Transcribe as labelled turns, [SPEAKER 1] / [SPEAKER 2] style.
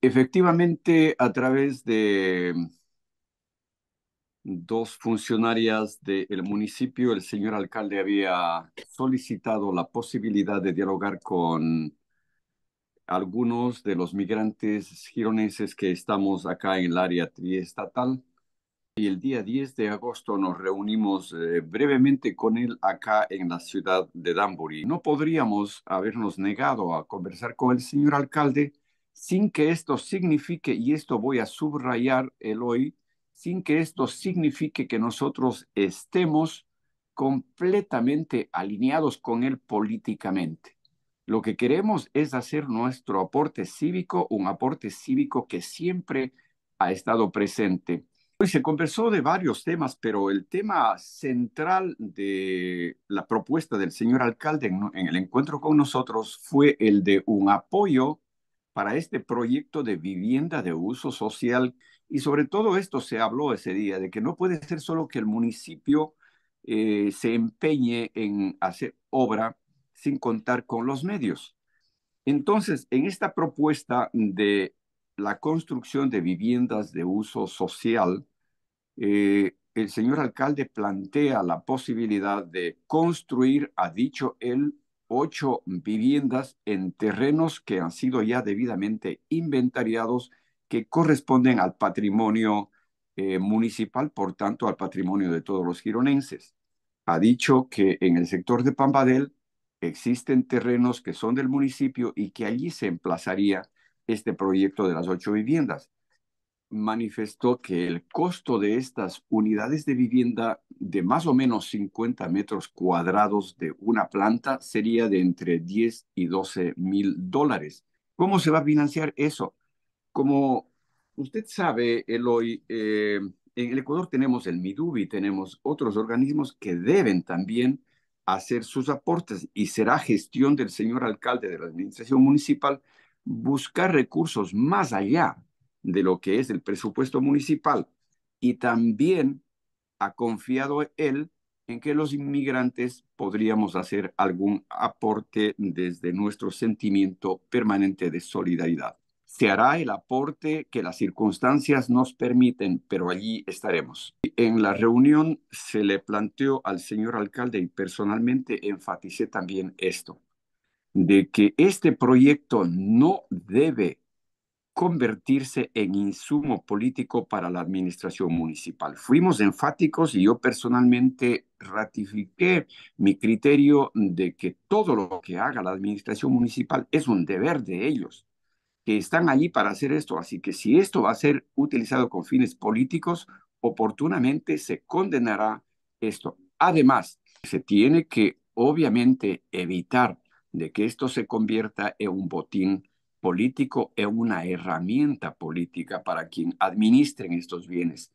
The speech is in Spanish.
[SPEAKER 1] Efectivamente, a través de dos funcionarias del municipio, el señor alcalde había solicitado la posibilidad de dialogar con algunos de los migrantes gironeses que estamos acá en el área triestatal. Y el día 10 de agosto nos reunimos eh, brevemente con él acá en la ciudad de Danbury. No podríamos habernos negado a conversar con el señor alcalde sin que esto signifique, y esto voy a subrayar el hoy, sin que esto signifique que nosotros estemos completamente alineados con él políticamente. Lo que queremos es hacer nuestro aporte cívico, un aporte cívico que siempre ha estado presente. Hoy se conversó de varios temas, pero el tema central de la propuesta del señor alcalde en, el encuentro con nosotros fue el de un apoyo para este proyecto de vivienda de uso social. Y sobre todo esto se habló ese día, de que no puede ser solo que el municipio eh, se empeñe en hacer obra sin contar con los medios. Entonces, en esta propuesta de la construcción de viviendas de uso social, eh, el señor alcalde plantea la posibilidad de construir, ha dicho él, ocho viviendas en terrenos que han sido ya debidamente inventariados, que corresponden al patrimonio eh, municipal, por tanto al patrimonio de todos los gironenses. Ha dicho que en el sector de Pambadel existen terrenos que son del municipio y que allí se emplazaría este proyecto de las ocho viviendas manifestó que el costo de estas unidades de vivienda de más o menos 50 metros cuadrados de una planta sería de entre 10 y 12 mil dólares. ¿Cómo se va a financiar eso? Como usted sabe, Eloy, eh, en el Ecuador tenemos el MIDUBI, tenemos otros organismos que deben también hacer sus aportes y será gestión del señor alcalde de la administración municipal buscar recursos más allá de lo que es el presupuesto municipal y también ha confiado él en que los inmigrantes podríamos hacer algún aporte desde nuestro sentimiento permanente de solidaridad. Se hará el aporte que las circunstancias nos permiten, pero allí estaremos. En la reunión se le planteó al señor alcalde y personalmente enfaticé también esto, de que este proyecto no debe convertirse en insumo político para la administración municipal. Fuimos enfáticos y yo personalmente ratifiqué mi criterio de que todo lo que haga la administración municipal es un deber de ellos, que están allí para hacer esto. Así que si esto va a ser utilizado con fines políticos, oportunamente se condenará esto. Además, se tiene que obviamente evitar de que esto se convierta en un botín político es una herramienta política para quien administren estos bienes.